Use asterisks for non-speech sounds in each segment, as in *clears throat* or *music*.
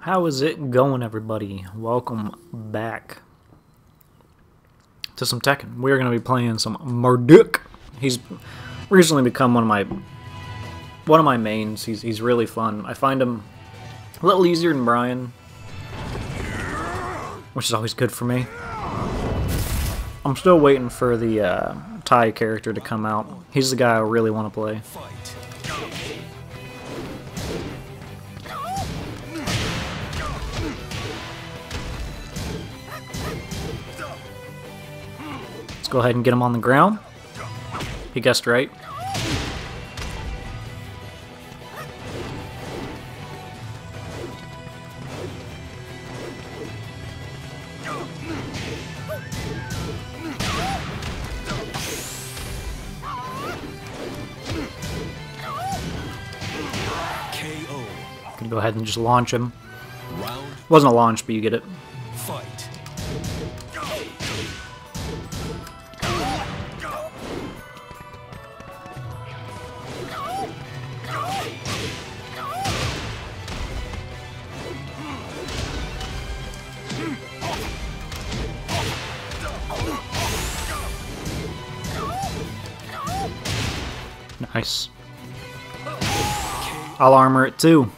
How is it going, everybody? Welcome back to some Tekken. We're going to be playing some Marduk. He's recently become one of my one of my mains. He's he's really fun. I find him a little easier than Bryan, which is always good for me. I'm still waiting for the uh, Thai character to come out. He's the guy I really want to play. Let's go ahead and get him on the ground. He guessed right. KO. Gonna go ahead and just launch him. Wasn't a launch, but you get it. Nice. I'll armor it too.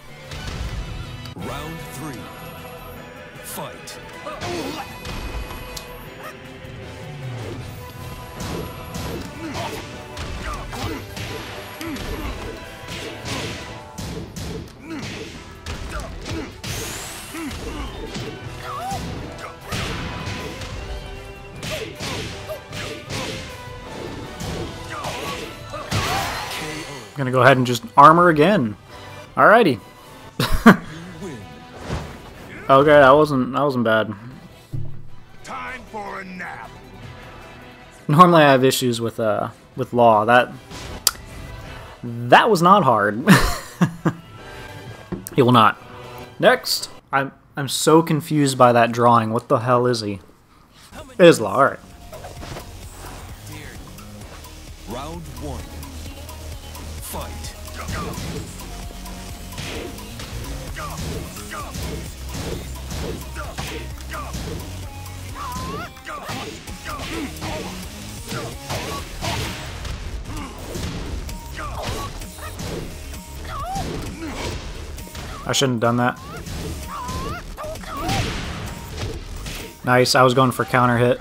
Gonna go ahead and just armor again. Alrighty. *laughs* Okay, that wasn't that wasn't bad. Time for a nap. Normally I have issues with uh with Law. That that was not hard. *laughs* he will not. Next, I'm I'm so confused by that drawing. What the hell is he? It is I shouldn't have done that. Nice. I was going for counter hit.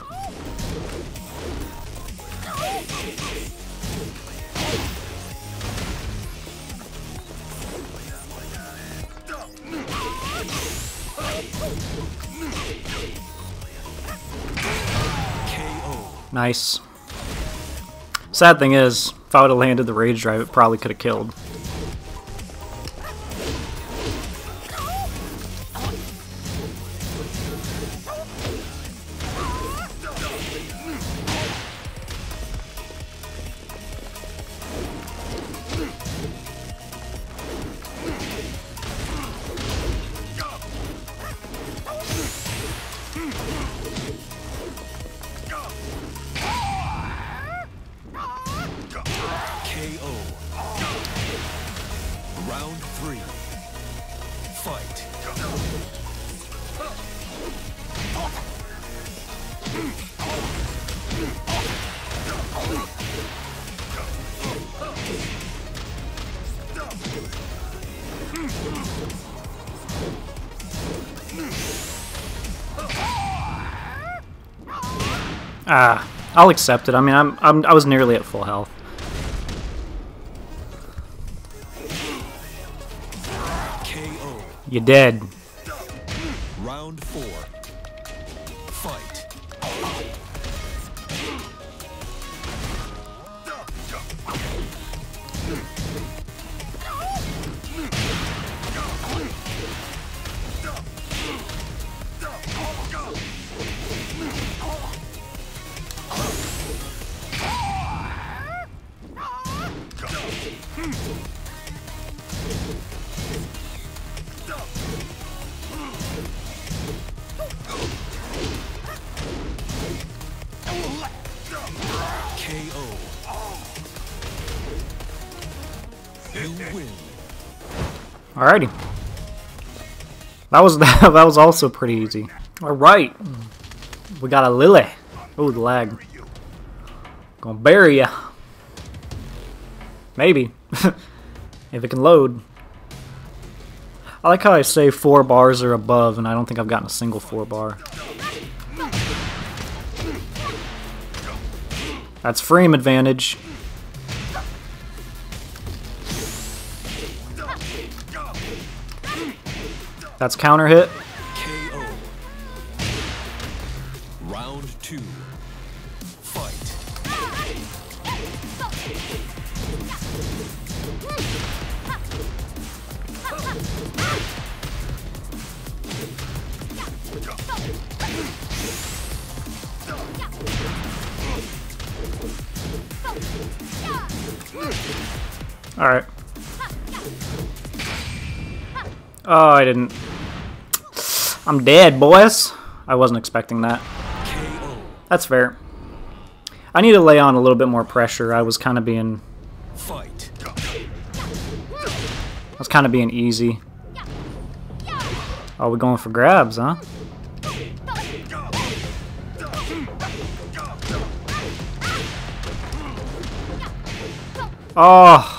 Nice. Sad thing is, if I would have landed the rage drive, it probably could have killed. Fight. Ah, I'll accept it. I mean, I'm, I'm I was nearly at full health. KO. You dead. Round four. Alrighty. That was *laughs* that was also pretty easy. All right, we got a Lili. Oh, the lag. Gonna bury ya. Maybe, *laughs* if it can load. I like how I say four bars or above, and I don't think I've gotten a single four bar. That's frame advantage. That's counter hit. KO. Round two. Fight. Alright. Oh, I didn't. I'm dead, boys. I wasn't expecting that. That's fair. I need to lay on a little bit more pressure. I was kind of being, Fight. I was kind of being easy. Oh, we're going for grabs, huh? Oh,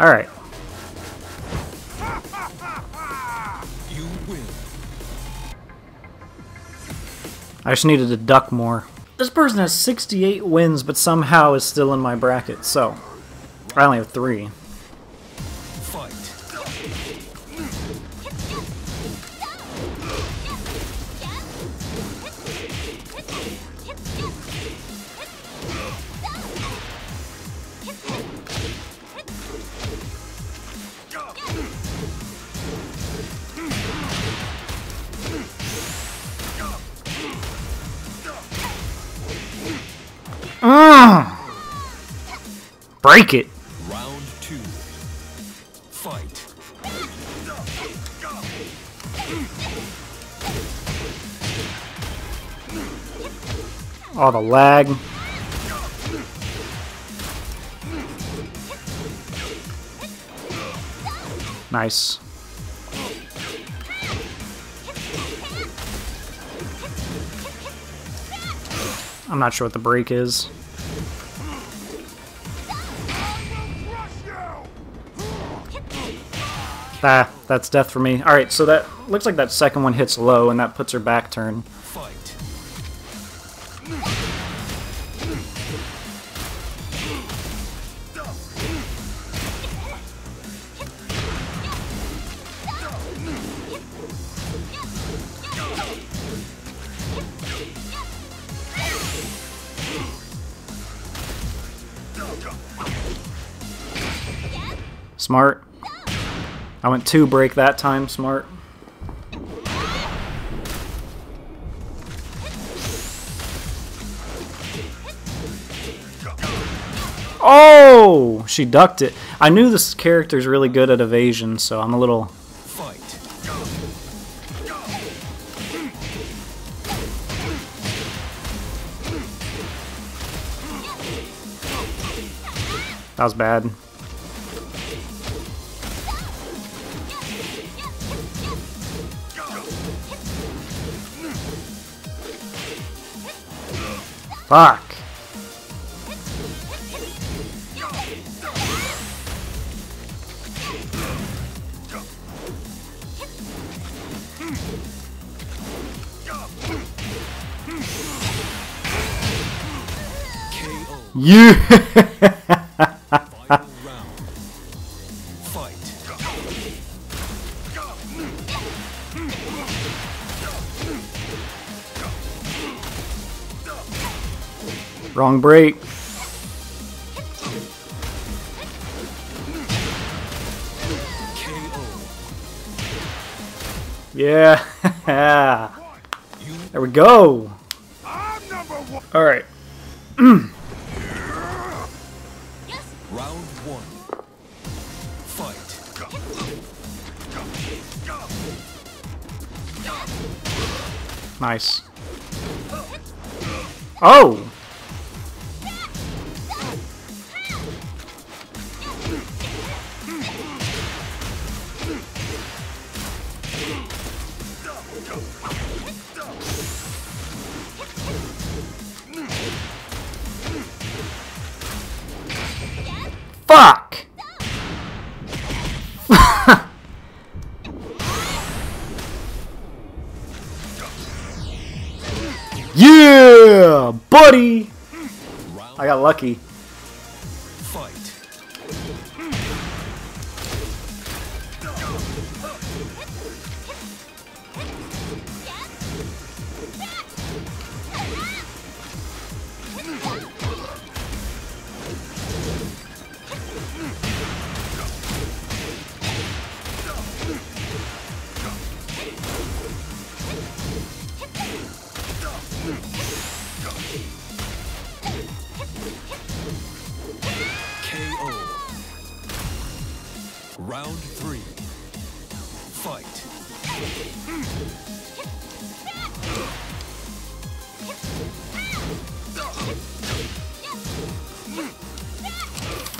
All right. You win. I just needed to duck more. This person has 68 wins, but somehow is still in my bracket, so I only have three. *clears throat* Break it. Round two. Fight. Oh, the lag. Nice. I'm not sure what the break is. Ah, that's death for me. Alright, so that looks like that second one hits low and that puts her back turn. Smart. I went two break that time, smart. Oh! She ducked it. I knew this character's really good at evasion, so I'm a little... Fight. That was bad. Fuck. You. *laughs* Wrong break. Yeah. *laughs* There we go. All right. round one. Fight. Nice. Oh! Fuck! *laughs* yeah, buddy! I got lucky.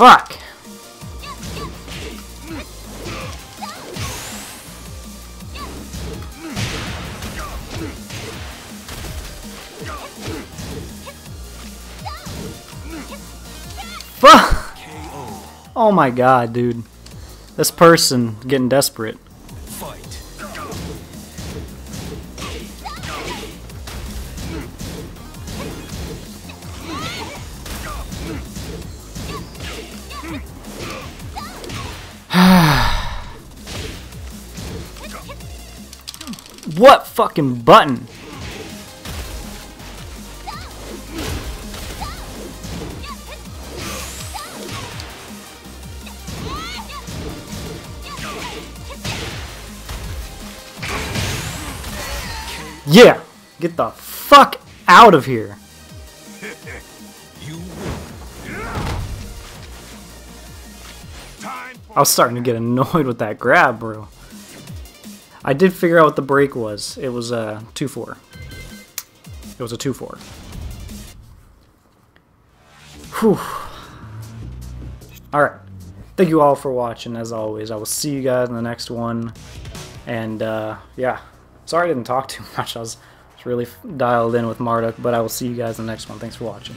Fuck! Fuck! Oh my god, dude. This person getting desperate. What fucking button? Yeah! Get the fuck out of here. *laughs* I was starting to get annoyed with that grab, bro. I did figure out what the break was. It was a 2-4. It was a 2-4. Whew. Alright. Thank you all for watching, as always. I will see you guys in the next one. And, uh, yeah. Sorry I didn't talk *laughs* too much. I was, was really dialed in with Marduk, but I will see you guys in the next one. Thanks for watching.